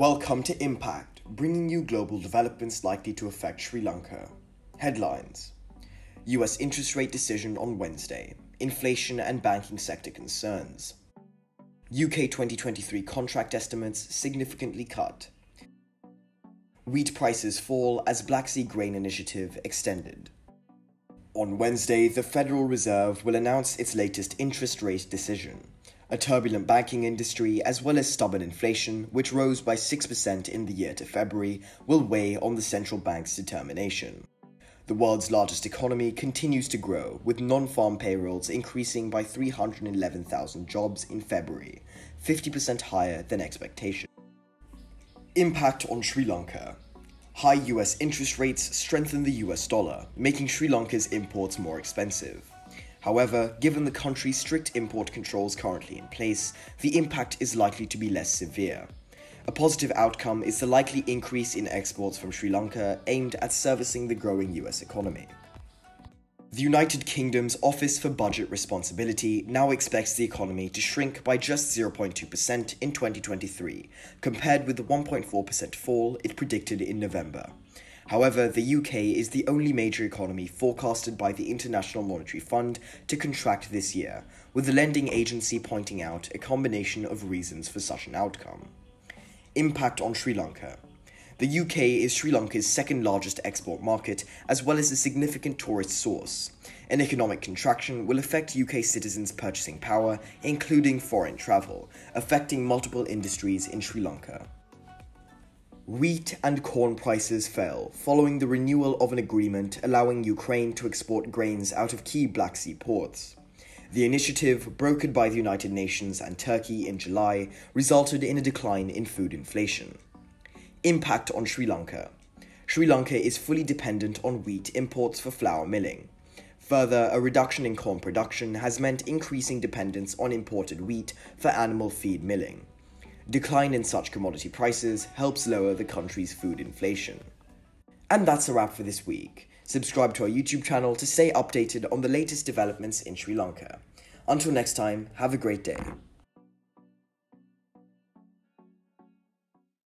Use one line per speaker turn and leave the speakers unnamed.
Welcome to Impact, bringing you global developments likely to affect Sri Lanka. Headlines US interest rate decision on Wednesday, inflation and banking sector concerns. UK 2023 contract estimates significantly cut. Wheat prices fall as Black Sea Grain Initiative extended. On Wednesday, the Federal Reserve will announce its latest interest rate decision. A turbulent banking industry, as well as stubborn inflation, which rose by 6% in the year to February, will weigh on the central bank's determination. The world's largest economy continues to grow, with non farm payrolls increasing by 311,000 jobs in February, 50% higher than expectation. Impact on Sri Lanka High US interest rates strengthen the US dollar, making Sri Lanka's imports more expensive. However, given the country's strict import controls currently in place, the impact is likely to be less severe. A positive outcome is the likely increase in exports from Sri Lanka aimed at servicing the growing US economy. The United Kingdom's Office for Budget Responsibility now expects the economy to shrink by just 0.2% in 2023, compared with the 1.4% fall it predicted in November. However, the UK is the only major economy forecasted by the International Monetary Fund to contract this year, with the lending agency pointing out a combination of reasons for such an outcome. Impact on Sri Lanka. The UK is Sri Lanka's second largest export market, as well as a significant tourist source. An economic contraction will affect UK citizens' purchasing power, including foreign travel, affecting multiple industries in Sri Lanka. Wheat and corn prices fell following the renewal of an agreement allowing Ukraine to export grains out of key Black Sea ports. The initiative, brokered by the United Nations and Turkey in July, resulted in a decline in food inflation. Impact on Sri Lanka. Sri Lanka is fully dependent on wheat imports for flour milling. Further, a reduction in corn production has meant increasing dependence on imported wheat for animal feed milling. Decline in such commodity prices helps lower the country's food inflation. And that's a wrap for this week. Subscribe to our YouTube channel to stay updated on the latest developments in Sri Lanka. Until next time, have a great day.